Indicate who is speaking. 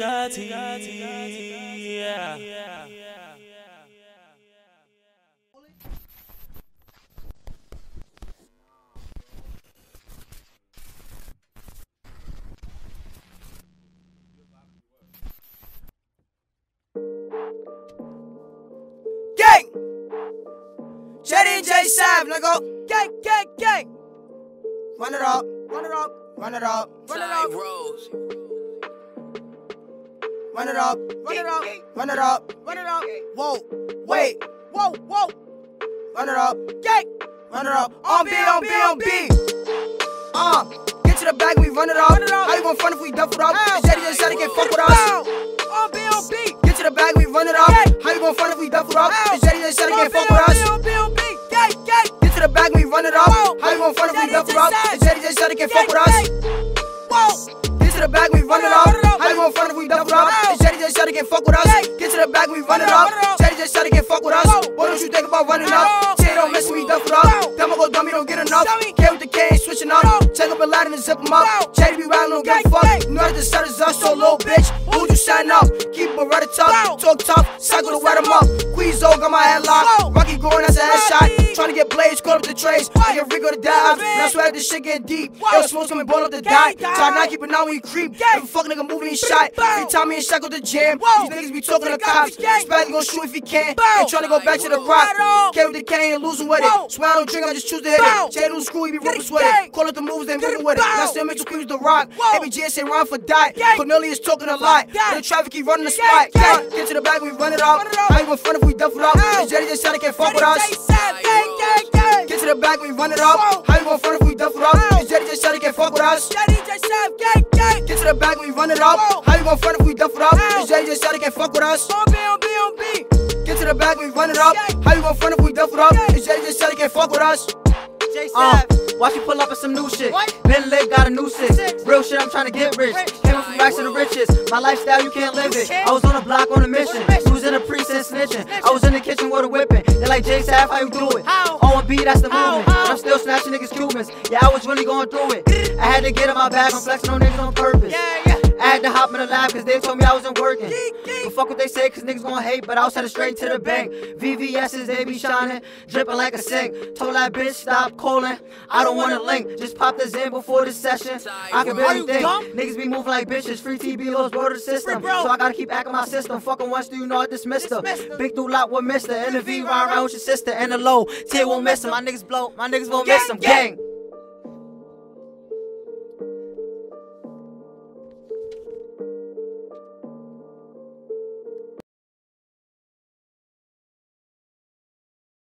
Speaker 1: Gotti. Yeah.
Speaker 2: Gang! Jay-Dee and Jayy Savv, nigga. Gang, gang, gang. Run it up, run it up, run it up, run it up. Run it up, run it up, run it up, run it up. Whoa, wait, whoa, whoa. Run it up, gang. Run it up, on B, on B, on B. Uh, get to the bag, we run it up. How you gon' front if we duff it up? Jetty and Jetty can't fuck with us. On B, on B. Get to the bag, we run it up. How you gon' front if we duff it up? Jetty and Jetty can't fuck with us. On B on B, Get to the bag, we run it up. How you gon' front if we duff it up? Jetty and Jetty can't fuck with us. Whoa. Get to the bag, we run it up. Shot can't fuck with us. Get to the bag, we run it up. Jetty just shot can't fuck with us. What don't you think about running up? Jay don't mess with me, duff it up. Dumb go dummy, don't get enough. Care with the K, ain't switching up. Check up a ladder and zip him up. Jetty be riding, don't give a fuck. You know that the shot is us, so little bitch. Who'd you sign up? Keep a right tough, talk tough, cycle to wet him up. Queezo got my head locked. Rocky going, that's a headshot. Trying to get blades, call up the trays. I get Rico to die. And I swear this shit get deep. Yo, smoke's coming, ball up the die. Try not keep it now when you creep. If a fuck nigga moving, he shot. Every time me and Shaq go to jam. These niggas be talking to cops. Spaz gon' shoot if he can. Ain't trying to go back to the rock. Carry the K and losing with it. Swear I don't drink, I just choose to hit it. Jay do screw, he be ruthless with it. Call it the moves, they moving with it. Now still Mitchell Creeps the rock. ABG say run for dot. Cornelius talking a lot. But the traffic keep running the spot. Get to the bag, we run it up. How you gon' front if we duff it up? Jetty just said he can't fuck with us. Get to the bag, we run it up. How you gon' front if we duff it up? Jetty just said he can't fuck with us. Get to the bag, we run it up. How you gon' front if we duff it up? Jetty just said he can't fuck with us. Get to the bag, we run it up. How you gon' front if we duff it up? Jetty just said he can't fuck with us.
Speaker 3: Uh, watch me pull up with some new shit. Been lit, got a new six. Real shit, I'm trying to get rich. Came up from racks to the riches. My lifestyle, you can't live it. I was on the block on a mission. Was in the precinct snitching. In the kitchen with a whipping. They like Jayy Savv, how you do it? On B, that's the movement. I'm still snatching niggas Cubans. Yeah, I was really going through it. I had to get in my bag, I'm flexing on niggas on purpose. I had to hop in the lab cause they told me I wasn't working. But fuck what they say cause niggas gon' hate, but I was headed straight to the bank. VVS's, they be shining, dripping like a sink. Told that bitch stop calling, I don't wanna link. Just pop this in before the session. I can barely think. Niggas be moving like bitches, free TB lows, bro to the system. So I gotta keep acting my system. Fucking once, do you know I dismissed her? Big dude lot with Mister, and the V ride around with your sister, and the low. Tier won't miss him, my niggas blow, my niggas won't miss him. Gang.